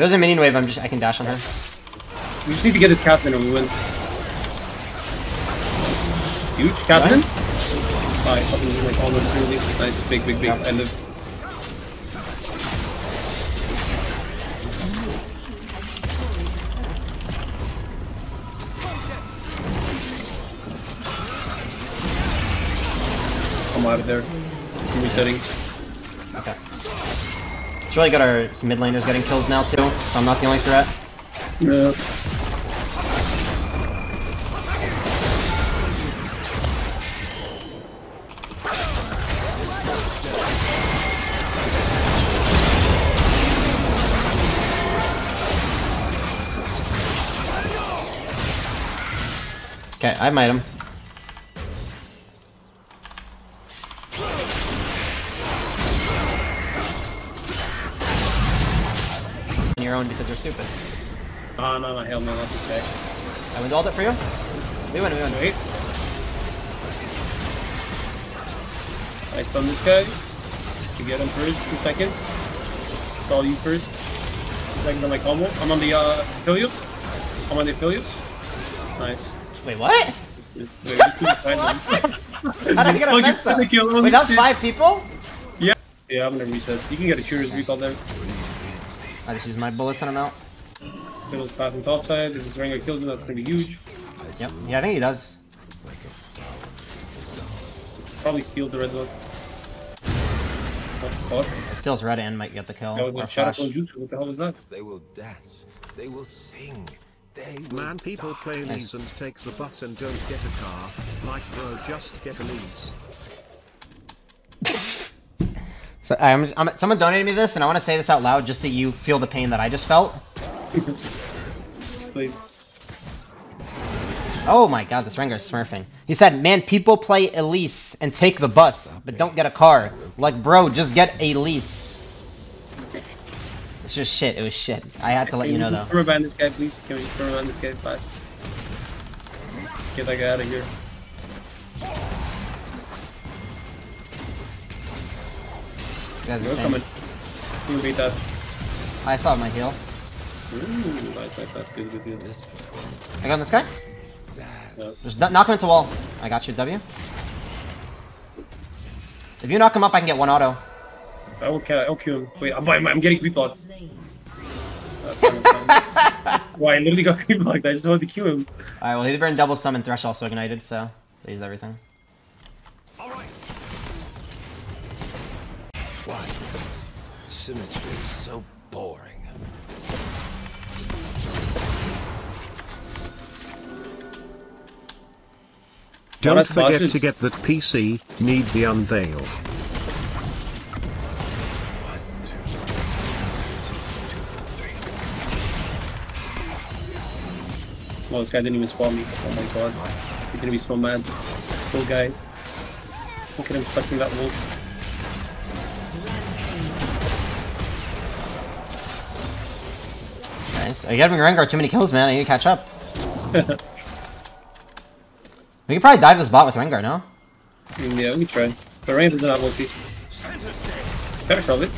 there's a minion wave, I'm just I can dash on her. We just need to get this cast in and we win. Huge cast in. Nice, fucking like almost really nice, big, big, big. I live. I'm out of there. I'm resetting. Okay. It's really good our mid laners getting kills now too, so I'm not the only threat. Okay, I have my item. On your own because you're stupid. Ah, no, no, hell no, that's okay. I win all it for you. We win, we win. Wait. I stun this guy. You get him first, two seconds. Call you first. Second on my combo. I'm on the uh, affiliates. I'm on the affiliates. Nice. Wait, what? Wait, just keep behind them. How did I get a Fucking fence up? kill, holy Wait, that's shit. five people? Yeah. Yeah, I'm gonna reset. You can get a shooter's recall there. I just use my bullets on him out. Fiddle's passing top side. If this Rengar kills him, that's gonna be huge. Yep. Yeah, I think he does. Probably steals the red zone. Fuck. Steals red and might get the kill. That was Shadow flash. Jutsu. What the hell was that? They will dance. They will sing. They will Man, people die. play Nice. leads and take the bus and don't get a car. Like bro, just get a leads. So I'm, I'm, someone donated me this, and I want to say this out loud just so you feel the pain that I just felt. Please. Oh my god, this Rengar's smurfing. He said, man, people play Elise and take the bus, but don't get a car. Like, bro, just get a lease. It's just shit, it was shit. I had to let you know, though. Rubber band this guy, please. Can we rubber band this guy fast? Let's get that guy out of here. You guys are coming. You beat that. I saw my heal. Ooh, nice, nice, nice. Good, good, good. This I got this guy? Yeah. Just kn- knock him into wall. I got you, W. If you knock him up, I can get one auto. I will kill, I'll kill him. Wait, I'm, I'm, I'm getting creep locked. That's fine, that's fine. Why, I literally got creep locked. I just wanted to kill him. Alright, well, he burn double summon, Thresh also ignited, so he's everything. Symmetry is so boring. Don't forget to get that PC, need the unveil. Oh, this guy didn't even spawn me. Oh my god. He's gonna be so mad. Poor guy. Look at him sucking that wolf. Nice. You're giving Rengar too many kills, man. I need to catch up. we could probably dive this bot with Rengar, no? Mm, Yeah, we can try. But Rain doesn't have ulti. Better shove it.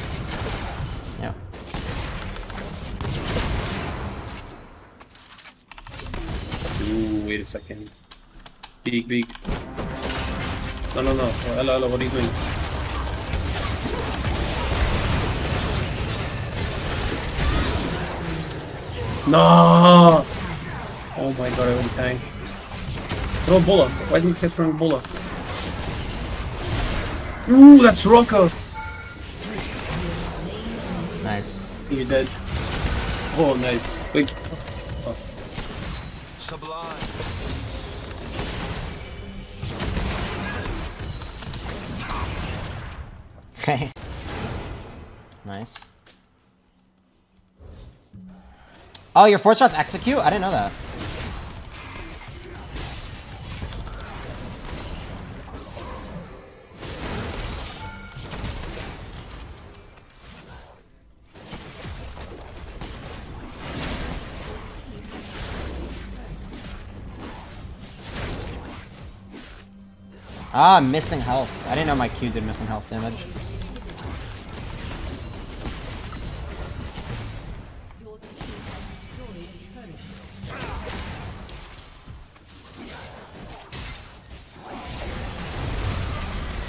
Yeah. Ooh, wait a second. Big, big. No, no, no. Ella, Ella, what are you doing? No! Oh my god, I already tanked. Throw a Bulla. Why isn't this guy throwing a Bulla? Ooh, that's Rocco! Nice. You're dead. Oh, nice. Wait. Sublime. Okay. Nice. Oh, your four shots execute? I didn't know that. Ah, missing health. I didn't know my Q did missing health damage.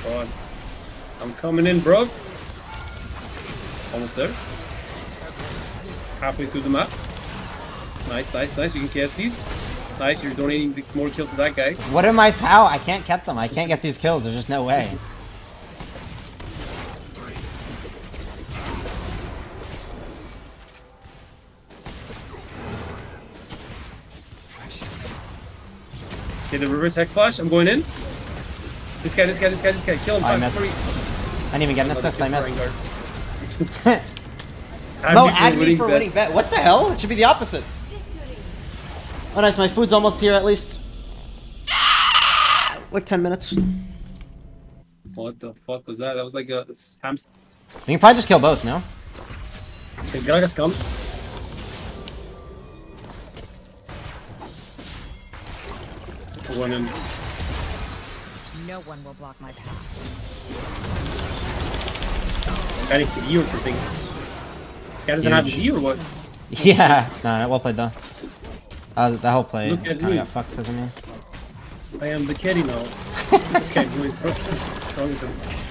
God. I'm coming in, bro. Almost there. Halfway through the map. Nice, nice, nice. You can cast these. Nice, you're donating more kills to that guy. What am I? How? I can't get them. I can't get these kills. There's just no way. Okay, the reverse hex flash. I'm going in. This guy, this guy, this guy, this guy. Kill him. I missed. three. I didn't even get an assist. I missed. No, me for winning bet. What the hell? It should be the opposite. Oh, nice. My food's almost here at least. Ah! Like 10 minutes. What the fuck was that? That was like a hamster. can probably just kill both, no? Okay, Gragas comes. One in. No one will block my path. Guy needs to E or something. This guy doesn't have his E or what? Yeah. No, no, well played though. Uh, that whole play Look at kinda me. got fucked because of me. I am the kitty now. this guy really wrong with him.